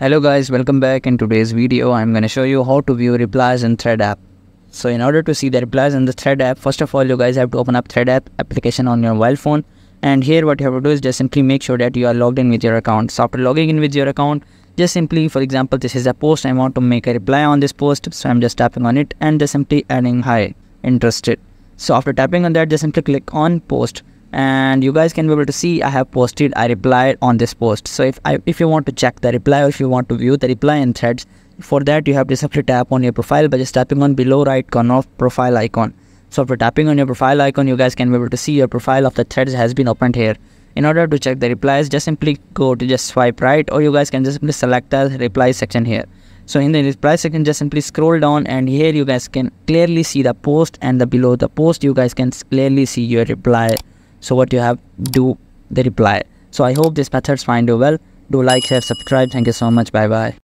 Hello guys, welcome back. In today's video, I'm going to show you how to view replies in Thread app. So in order to see the replies in the Thread app, first of all, you guys have to open up Thread app application on your mobile phone. And here what you have to do is just simply make sure that you are logged in with your account. So after logging in with your account, just simply, for example, this is a post. I want to make a reply on this post. So I'm just tapping on it and just simply adding hi, interested. So after tapping on that, just simply click on post and you guys can be able to see I have posted I replied on this post. So if I if you want to check the reply or if you want to view the reply in threads for that you have to simply tap on your profile by just tapping on below right corner of profile icon. So after tapping on your profile icon you guys can be able to see your profile of the threads has been opened here. In order to check the replies just simply go to just swipe right or you guys can just simply select the reply section here. So in the reply section just simply scroll down and here you guys can clearly see the post and the below the post you guys can clearly see your reply so what you have? Do the reply. So i hope these methods find you well. Do like share subscribe. Thank you so much. Bye bye